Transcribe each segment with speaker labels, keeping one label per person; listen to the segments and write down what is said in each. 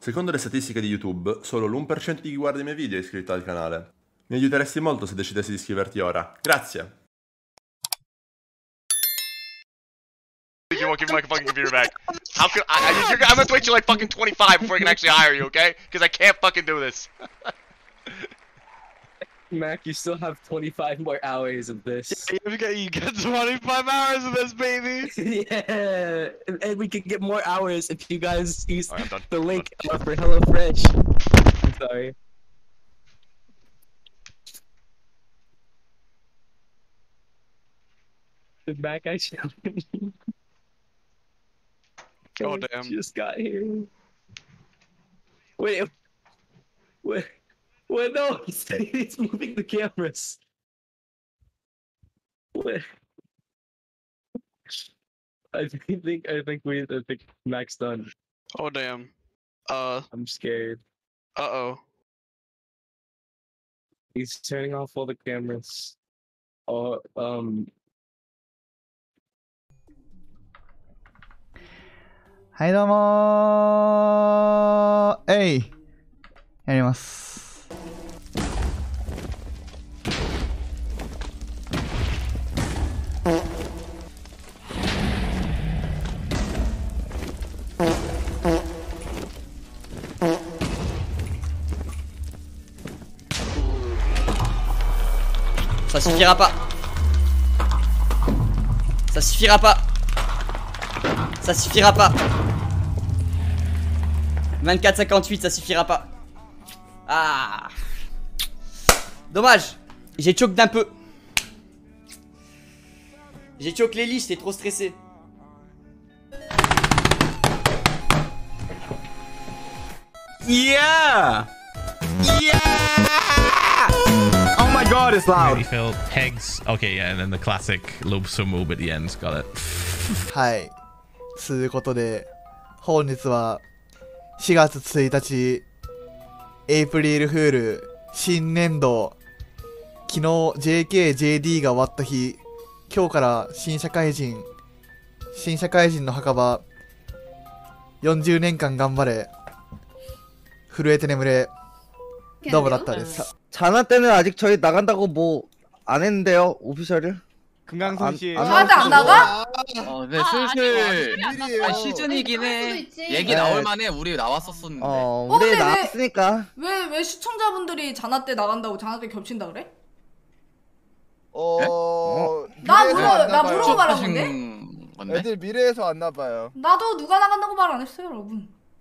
Speaker 1: Secondo le statistiche di YouTube, solo l'1% di chi guarda i miei video è iscritto al canale. Mi aiuteresti molto se decidessi di iscriverti ora. Grazie!
Speaker 2: You won't give me my fucking computer back. How could I? I I'm gonna wait till like fucking 25 before I can actually hire you, okay? Because I can't fucking do this.
Speaker 3: Mac, you still have 25 more hours of this.
Speaker 4: You get, you get 25 hours of this, baby.
Speaker 3: yeah, and, and we can get more hours if you guys use
Speaker 2: Alright,
Speaker 3: the link uh, for HelloFresh. I'm sorry. The Mac I shall
Speaker 4: Oh, damn.
Speaker 3: Just got here. Wait. Wait. Wait, no, he's, he's moving the cameras. Wait. I think I think we I think Mac's done.
Speaker 4: Oh damn. Uh.
Speaker 3: I'm scared.
Speaker 4: Uh oh.
Speaker 3: He's turning off all the cameras. Oh, um,
Speaker 5: はい、どうもーえいやります。
Speaker 6: Ça suffira pas. Ça suffira pas. Ça suffira pas. 24-58, ça suffira pas. Ah. Dommage. J'ai choke d'un peu. J'ai choke les listes, j'étais trop stressé.
Speaker 5: Yeah! Yeah! Oh god, it's loud!
Speaker 7: Filled pegs. Okay, yeah, and then the classic loop move at the end. Got it.
Speaker 5: はい。つうことで、本日は4月1日、エイプリルフール、新年度、昨日 JKJD が終わった日、今日から新社会人、新社会人の墓場、40年間頑張れ、震えて眠れ、どうもだったです。
Speaker 8: 자나 때는 아직 저희 나간다고 뭐 안 했는데요 오피셜을
Speaker 9: 금강선 씨.
Speaker 8: 안- 안
Speaker 10: 저한테 안 나가?
Speaker 11: 어, 네, 슬슬 아, 시즌이긴 해. 얘기
Speaker 8: 네.
Speaker 11: 나올 만해. 우리 나왔었었는데.
Speaker 8: 어
Speaker 10: 어,
Speaker 8: 우리
Speaker 10: 근데 왜-
Speaker 8: 나왔으니까
Speaker 10: 왜, 왜 시청자분들이 자나 때 나간다고 자나 때 겹친다 그래?
Speaker 12: 어.
Speaker 10: 나
Speaker 12: 미래에서
Speaker 10: 물어,
Speaker 12: 안
Speaker 10: 나
Speaker 12: 나봐요.
Speaker 10: 물어봐 말한 건데?
Speaker 11: 하신 건데?
Speaker 12: 애들 미래에서 안 나봐요.
Speaker 10: 나도 누가 나간다고 말 안 했어요, 여러분.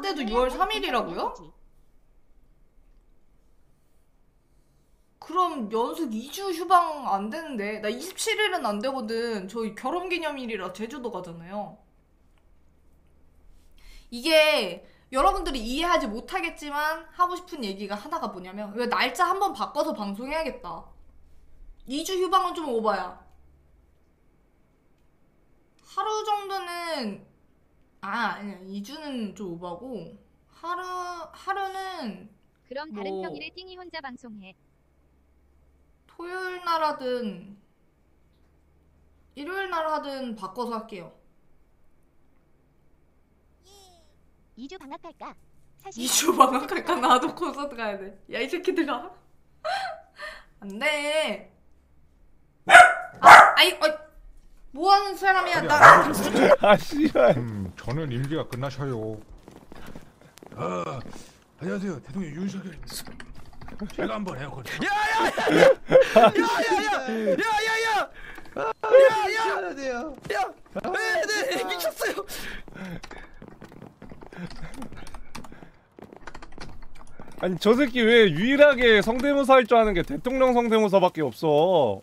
Speaker 10: 자나 때도 6월 3일이라고요? 그럼 연속 2주 휴방 안 되는데 나 27일은 안 되거든. 저희 결혼기념일이라 제주도 가잖아요. 이게 여러분들이 이해하지 못하겠지만 하고 싶은 얘기가 하나가 뭐냐면 왜 날짜 한번 바꿔서 방송해야겠다. 2주 휴방은 좀 오바야. 하루 정도는 아 아니야 2주는 좀 오바고 하루 하루는
Speaker 13: 그럼
Speaker 10: 다른 뭐-
Speaker 13: 평일에 띵이 혼자 방송해.
Speaker 10: 토요일 날 하든 일요일 날 하든 바꿔서 할게요.
Speaker 13: 2주 방학할까? 사실
Speaker 10: 2주 방학할까 나도 콘서트 가야 돼. 야 이 새끼들아. 안 돼. 아, 아이, 어이. 뭐 하는 사람이야? 나
Speaker 9: 아 씨발.
Speaker 14: 음, 저는 임기가 끝나셔요. 아, 안녕하세요. 대통령 윤석열입니다. 제가 한번 에어컨.
Speaker 8: 네 미쳤어요
Speaker 9: 아니 저 새끼 왜 유일하게 성대모사 할 줄 아는 게 대통령 성대모사밖에 없어.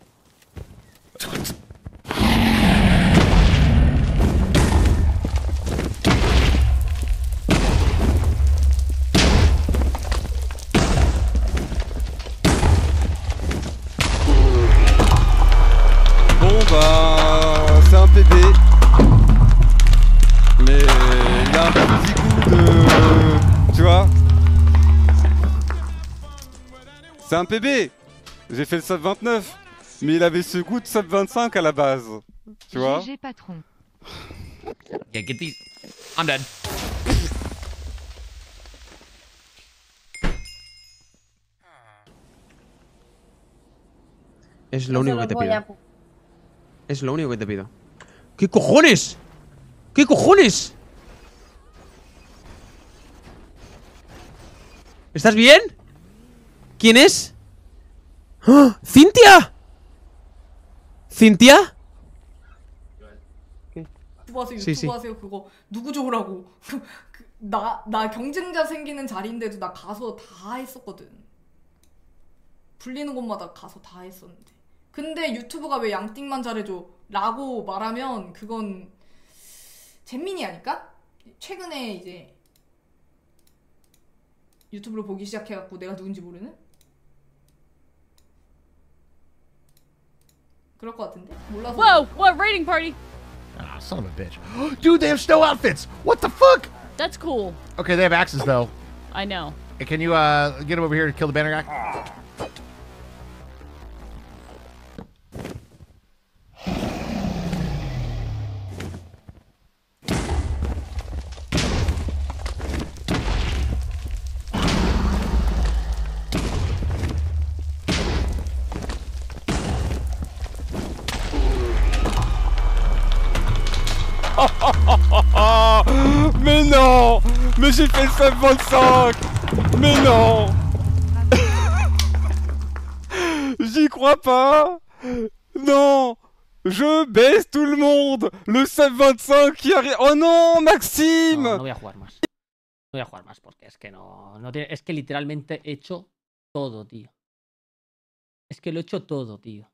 Speaker 12: C'est un PB. J'ai fait le sub 29. Mais il avait ce goût de sub 25 à la base. Tu vois?
Speaker 13: GG patron.
Speaker 7: Yeah, get these. I'm dead.
Speaker 11: Es lo único que te pido. Es lo único que te pido. ¿Qué cojones? ¿Qué cojones? ¿Estás bien? ¿Quién es? ¡Ah! ¡Cintia! ¿Cintia?
Speaker 10: 하세요
Speaker 11: 시, 시.
Speaker 10: 유튜브 하세요 그거 누구 좋으라고 나 나 경쟁자 생기는 자리인데도 나 가서 다 했었거든 불리는 곳마다 가서 다 했었는데 근데 유튜브가 왜 양띵만 잘해줘 라고 말하면 그건 잼민이 아닐까? 최근에 이제 유튜브를 보기 시작해갖고 내가 누군지 모르는? 그럴 것 같은데? 몰라서
Speaker 15: Whoa! What raiding party?
Speaker 16: Ah, son of a bitch. Dude, they have snow outfits. What the fuck?
Speaker 15: That's cool.
Speaker 16: Okay, they have axes though.
Speaker 15: I know.
Speaker 16: Hey, Can you uh get him over here and kill the banner guy?
Speaker 12: Mais non Mais j'ai fait le sub 25 Mais non J'y crois pas Non Je baisse tout le monde Le sub 25 qui arrive Oh non Maxime
Speaker 6: No, no voy a jugar más. No voy a jugar más porque es que no, no es que literalmente he hecho todo, tío. Es que lo he hecho todo, tío.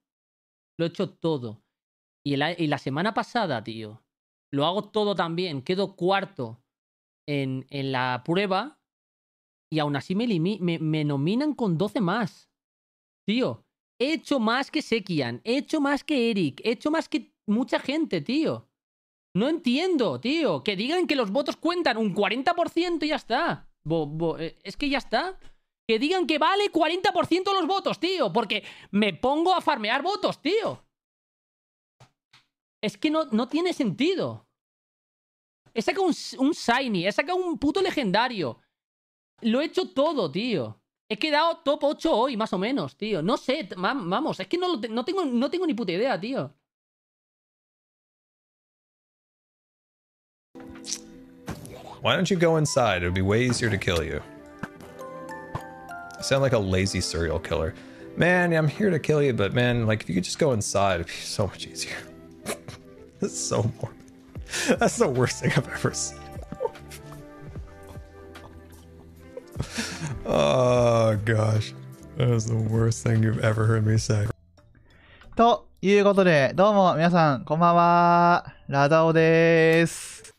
Speaker 6: Lo he hecho todo. Y, el a- y la semana pasada, tío, lo hago todo también. Quedo cuarto en, en la prueba y aún así me, me, me nominan con 12 más. Tío, he hecho más que Sekian, he hecho más que Eric, he hecho más que mucha gente, tío. No entiendo, tío. Que digan que los votos cuentan un 40% y ya está. Eh, es que ya está. Que digan que vale 40% los votos, tío. Porque me pongo a farmear votos, tío. Es que no, no tiene sentido. He sacado un, un Shiny, he sacado un puto legendario. Lo he hecho todo, tío. He quedado top 8 hoy, más o menos, tío. No sé, vamos, es que no, no, tengo, no tengo ni puta idea, tío.
Speaker 17: Why don't you go inside? It would be way easier to kill you. Sound like a lazy serial killer. Man, I'm here to kill you, but man, like if you could just go inside, it'd be so much easier. That's so morbid. That's the worst thing I've ever seen. oh gosh. That is the worst thing you've ever heard me say.
Speaker 5: ということで、どうも皆さん、こんばんは。ラダオです。